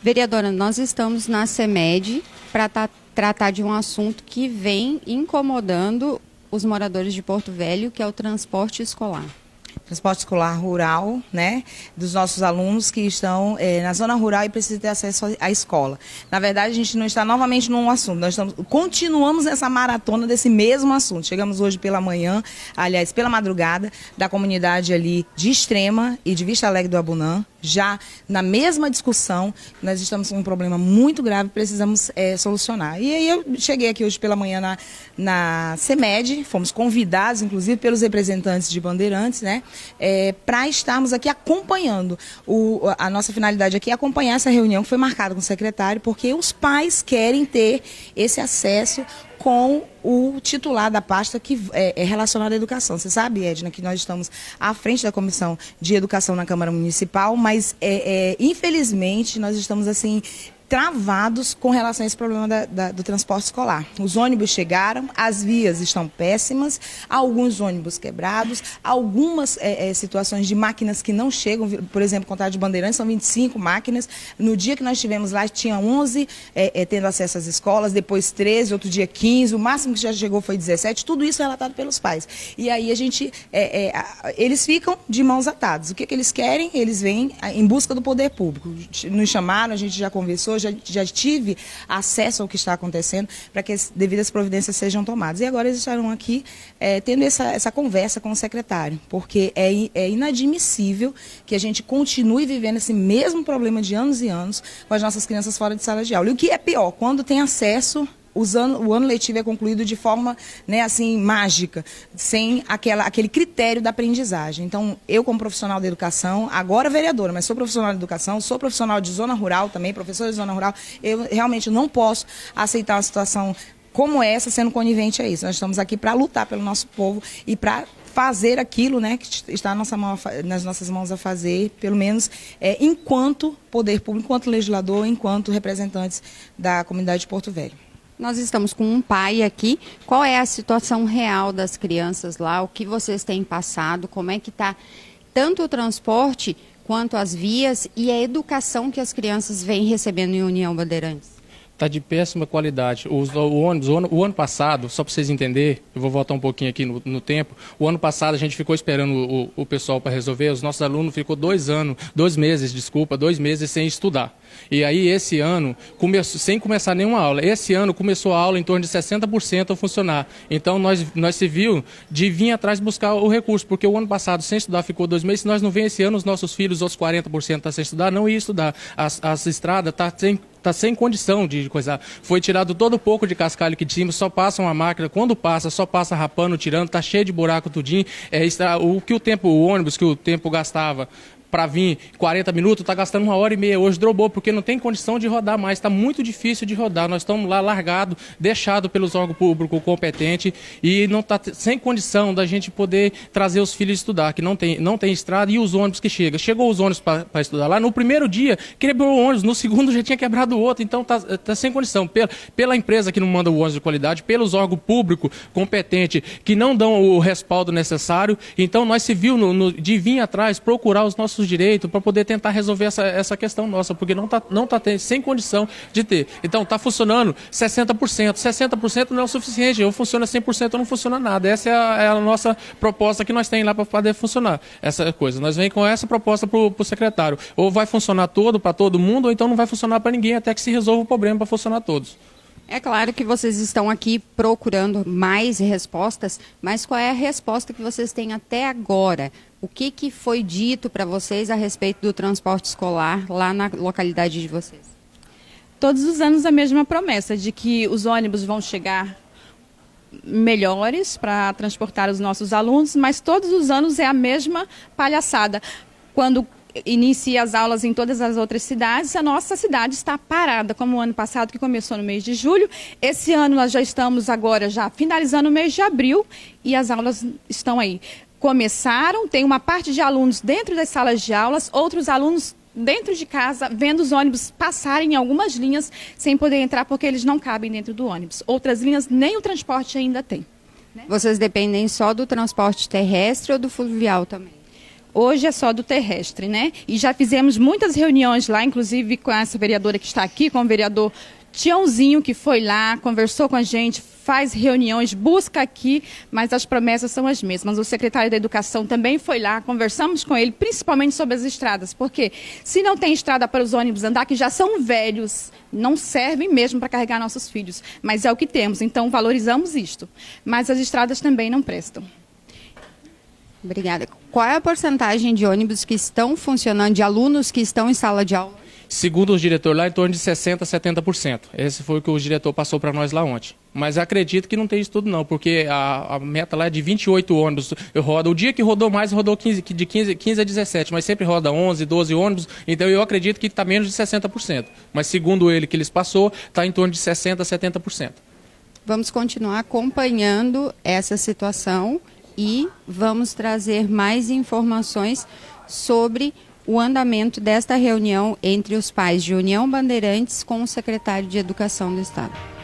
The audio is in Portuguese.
Vereadora, nós estamos na CEMED para tra tratar de um assunto que vem incomodando os moradores de Porto Velho, que é o transporte escolar transporte escolar rural, né, dos nossos alunos que estão é, na zona rural e precisam ter acesso à escola. Na verdade, a gente não está novamente num assunto, nós estamos, continuamos essa maratona desse mesmo assunto. Chegamos hoje pela manhã, aliás, pela madrugada, da comunidade ali de Extrema e de Vista Alegre do Abunã, já na mesma discussão, nós estamos com um problema muito grave, precisamos é, solucionar. E aí eu cheguei aqui hoje pela manhã na, na CEMED, fomos convidados, inclusive, pelos representantes de Bandeirantes, né, é, para estarmos aqui acompanhando. O, a nossa finalidade aqui é acompanhar essa reunião que foi marcada com o secretário, porque os pais querem ter esse acesso com o titular da pasta que é, é relacionado à educação. Você sabe, Edna, que nós estamos à frente da Comissão de Educação na Câmara Municipal, mas é, é, infelizmente nós estamos assim travados com relação a esse problema da, da, do transporte escolar. Os ônibus chegaram, as vias estão péssimas, alguns ônibus quebrados, algumas é, é, situações de máquinas que não chegam, por exemplo, contado de Bandeirantes, são 25 máquinas. No dia que nós estivemos lá, tinha 11 é, tendo acesso às escolas, depois 13, outro dia 15, o máximo que já chegou foi 17, tudo isso relatado pelos pais. E aí a gente, eles ficam de mãos atadas. O que, que eles querem? Eles vêm em busca do poder público. Nos chamaram, a gente já conversou, já, já tive acesso ao que está acontecendo para que as devidas providências sejam tomadas. E agora eles estarão aqui é, tendo essa, essa conversa com o secretário, porque é, é inadmissível que a gente continue vivendo esse mesmo problema de anos e anos com as nossas crianças fora de sala de aula. E o que é pior, quando tem acesso usando o ano letivo é concluído de forma, né, assim, mágica, sem aquela, aquele critério da aprendizagem. Então, eu como profissional da educação, agora vereadora, mas sou profissional da educação, sou profissional de zona rural também, professora de zona rural, eu realmente não posso aceitar uma situação como essa sendo conivente a isso. Nós estamos aqui para lutar pelo nosso povo e para fazer aquilo né, que está nossa mão, nas nossas mãos a fazer, pelo menos é, enquanto poder público, enquanto legislador, enquanto representantes da comunidade de Porto Velho. Nós estamos com um pai aqui. Qual é a situação real das crianças lá? O que vocês têm passado? Como é que está tanto o transporte quanto as vias e a educação que as crianças vêm recebendo em União Bandeirantes? Está de péssima qualidade. O, ônibus, o ano, o ano passado, só para vocês entenderem, eu vou voltar um pouquinho aqui no, no tempo. O ano passado a gente ficou esperando o, o pessoal para resolver. Os nossos alunos ficou dois anos, dois meses, desculpa, dois meses sem estudar. E aí esse ano, começou, sem começar nenhuma aula, esse ano começou a aula em torno de 60% a funcionar. Então nós, nós se viu de vir atrás buscar o recurso, porque o ano passado sem estudar ficou dois meses. Se nós não vem esse ano, os nossos filhos, os 40% estão tá sem estudar, não ia estudar. As, as estradas estão tá sem está sem condição de coisar. Foi tirado todo o pouco de cascalho que tinha, só passa uma máquina, quando passa, só passa rapando, tirando, tá cheio de buraco tudinho. É, o que o tempo, o ônibus que o tempo gastava para vir 40 minutos, está gastando uma hora e meia. Hoje drobou, porque não tem condição de rodar mais. Está muito difícil de rodar. Nós estamos lá largado, deixado pelos órgãos públicos competentes e não está sem condição da gente poder trazer os filhos estudar, que não tem, não tem estrada e os ônibus que chegam. Chegou os ônibus para estudar lá. No primeiro dia, quebrou o ônibus, no segundo já tinha quebrado o outro. Então está tá sem condição. Pela, pela empresa que não manda o ônibus de qualidade, pelos órgãos públicos competentes que não dão o respaldo necessário. Então nós se viu no, no, de vir atrás procurar os nossos nossos direitos para poder tentar resolver essa, essa questão nossa, porque não está não tá sem condição de ter. Então, está funcionando 60%. 60% não é o suficiente. Ou funciona 100% ou não funciona nada. Essa é a, é a nossa proposta que nós temos lá para poder funcionar. Essa coisa. Nós vem com essa proposta para o secretário. Ou vai funcionar todo para todo mundo, ou então não vai funcionar para ninguém até que se resolva o problema para funcionar todos. É claro que vocês estão aqui procurando mais respostas, mas qual é a resposta que vocês têm até agora? O que, que foi dito para vocês a respeito do transporte escolar lá na localidade de vocês? Todos os anos a mesma promessa de que os ônibus vão chegar melhores para transportar os nossos alunos, mas todos os anos é a mesma palhaçada. Quando inicia as aulas em todas as outras cidades, a nossa cidade está parada, como o ano passado, que começou no mês de julho. Esse ano nós já estamos agora já finalizando o mês de abril e as aulas estão aí. Começaram, tem uma parte de alunos dentro das salas de aulas, outros alunos dentro de casa, vendo os ônibus passarem em algumas linhas sem poder entrar porque eles não cabem dentro do ônibus. Outras linhas nem o transporte ainda tem. Né? Vocês dependem só do transporte terrestre ou do fluvial também? Hoje é só do terrestre, né? E já fizemos muitas reuniões lá, inclusive com essa vereadora que está aqui, com o vereador Tiãozinho, que foi lá, conversou com a gente, faz reuniões, busca aqui, mas as promessas são as mesmas. O secretário da Educação também foi lá, conversamos com ele, principalmente sobre as estradas, porque se não tem estrada para os ônibus andar, que já são velhos, não servem mesmo para carregar nossos filhos, mas é o que temos, então valorizamos isto. Mas as estradas também não prestam. Obrigada. Qual é a porcentagem de ônibus que estão funcionando, de alunos que estão em sala de aula? Segundo os diretores lá, em torno de 60% a 70%. Esse foi o que o diretor passou para nós lá ontem. Mas acredito que não tem isso tudo não, porque a, a meta lá é de 28 ônibus. Eu rodo, o dia que rodou mais, rodou 15, de 15, 15 a 17, mas sempre roda 11, 12 ônibus. Então eu acredito que está menos de 60%. Mas segundo ele que eles passou, está em torno de 60% a 70%. Vamos continuar acompanhando essa situação e vamos trazer mais informações sobre o andamento desta reunião entre os pais de União Bandeirantes com o secretário de Educação do Estado.